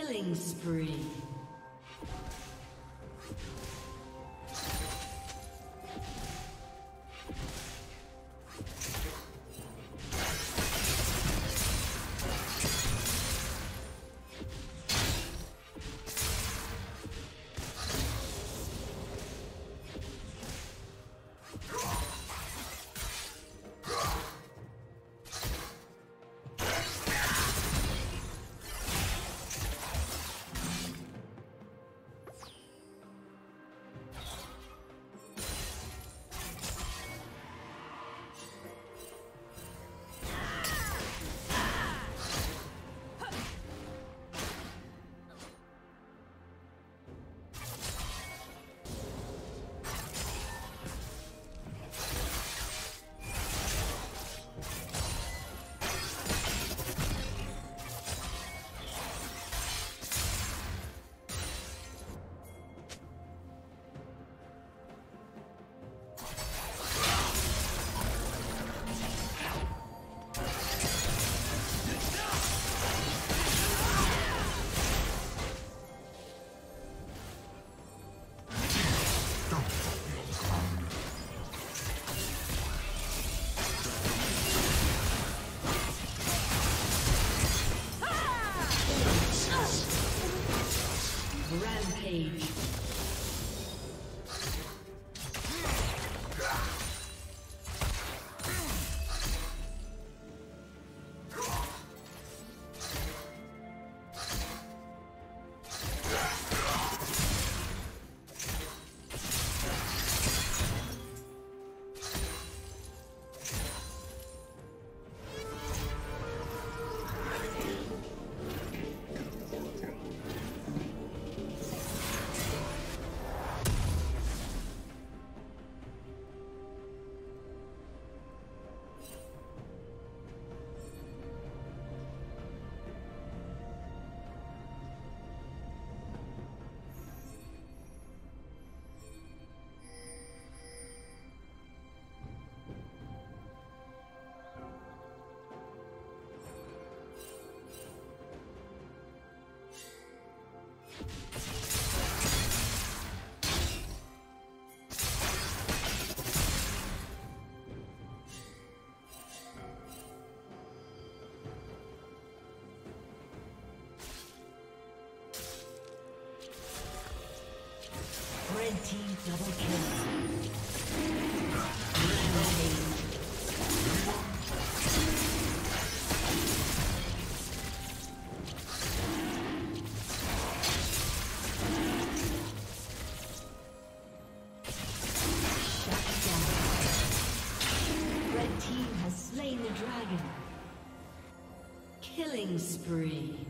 Killing spree. Double kill. Spree.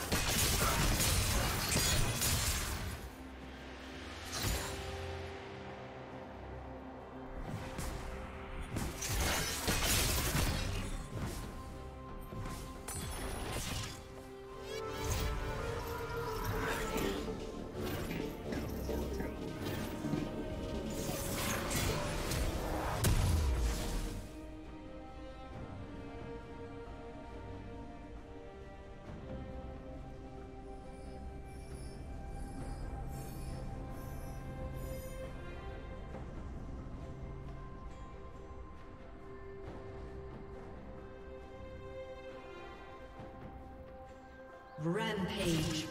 Rampage.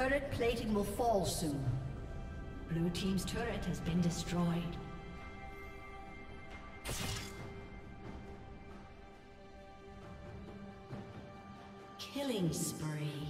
Turret plating will fall soon. Blue team's turret has been destroyed. Killing spree.